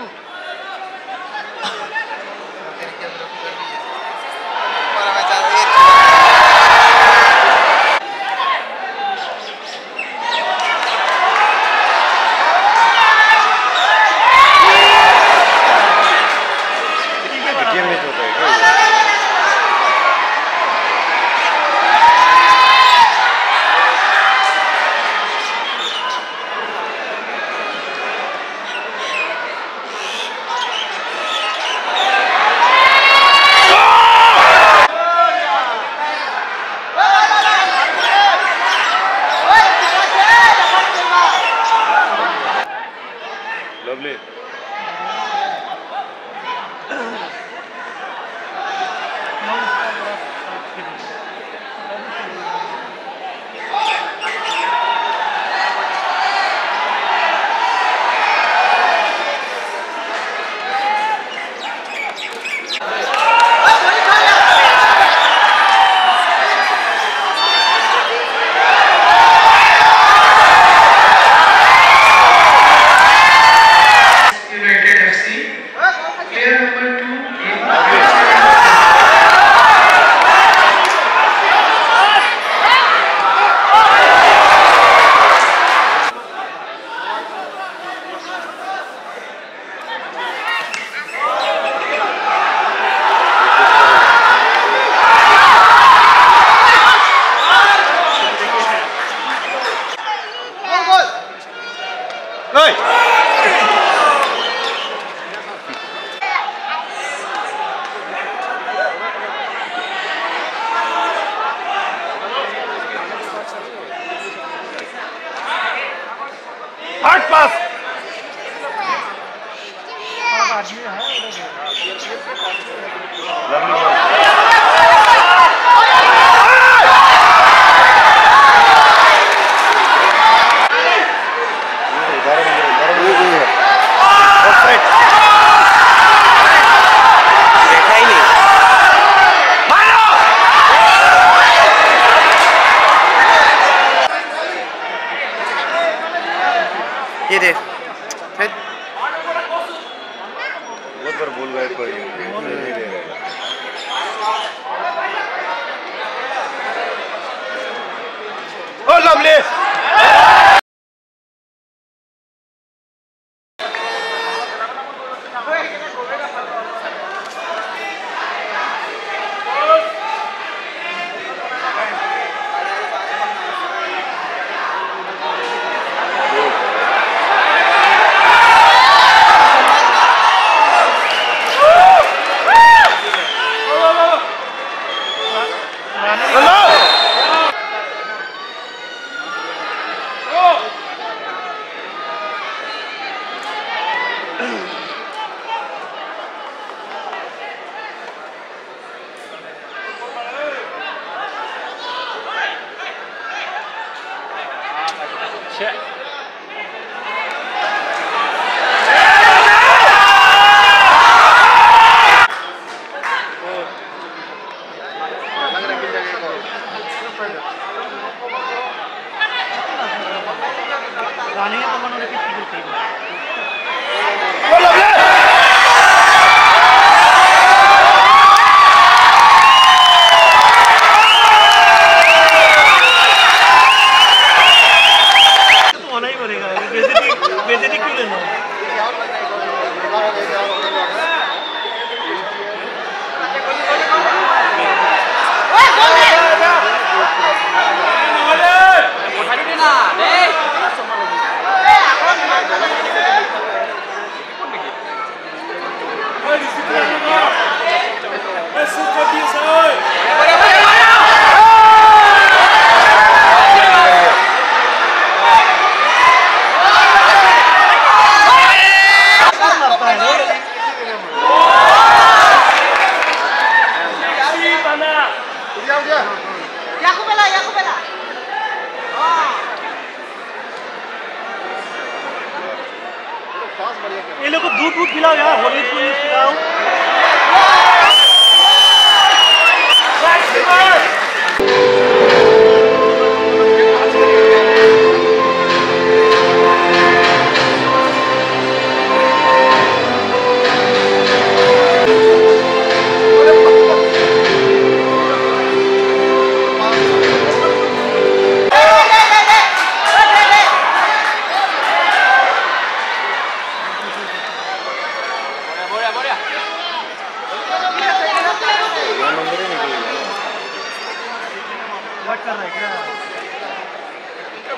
do. prayer number hard pass. Lovely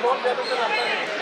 Tá bom, pega o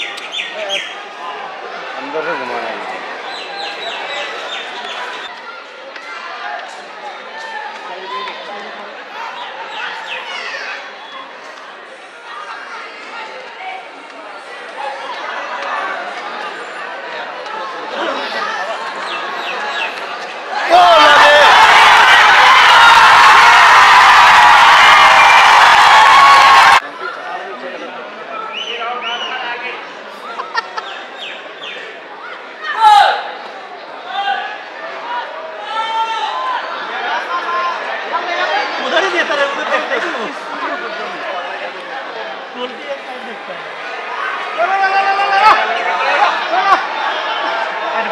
这是什么呢？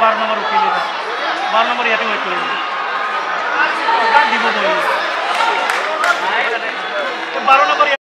বারো নম্বর উকিল বারো নম্বর ইয়াতে ওয়েট করে দিব বারো নম্বর